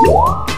Whoa!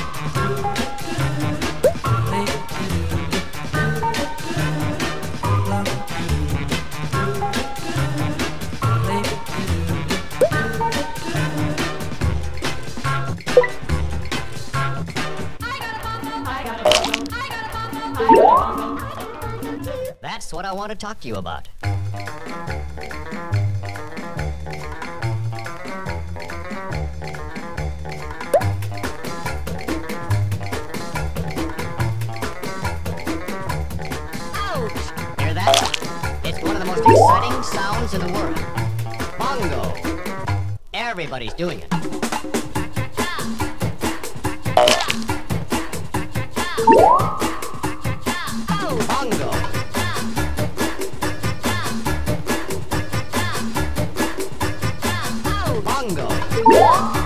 That's what I want to talk to you about. Ouch! Hear that? It's one of the most exciting sounds in the world. Bongo. Everybody's doing it. Cha-cha-cha. Cha-cha-cha. Yeah.